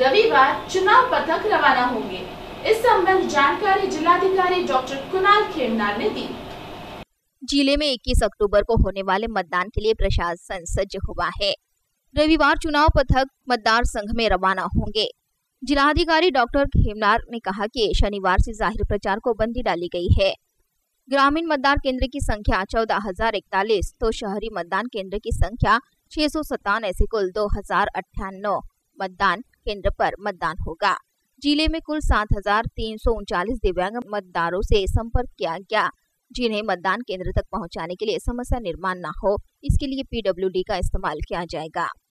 रविवार चुनाव पथक रवाना होंगे। इस संबंध जानकारी जिलाधिकारी डॉक्टर कुणाल खेमनार ने दी। ज़िले में 21 अक्टूबर को होने वाले मतदान के लिए प्रशासन सज्ज हुआ है। रविवार चुनाव पथक मतदार संघ में रवाना होंगे। जिलाधिकारी डॉक्टर खेमनार ने कहा कि शनिवार से ज़ाहिर प्रचार को बंदी डाली गई है। ग्रामीण मतदान केंद्र की संख्या चौदह हज़ार इकतालीस तो शहरी मतदान केंद्र की संख्या छह सौ सत्तावन, ऐसे कुल दो हज़ार अट्ठानवे। मतदान केंद्र पर मतदान होगा। ज़िले में कुल सात हज़ार तीन सौ उनचालीस दिव्यांग मतदारों से संपर्क किया गया, जिन्हें मतदान केंद्र तक पहुँचाने के लिए समस्या निर्माण न हो, इसके लिए पीडब्ल्यूडी का इस्तेमाल किया जाएगा।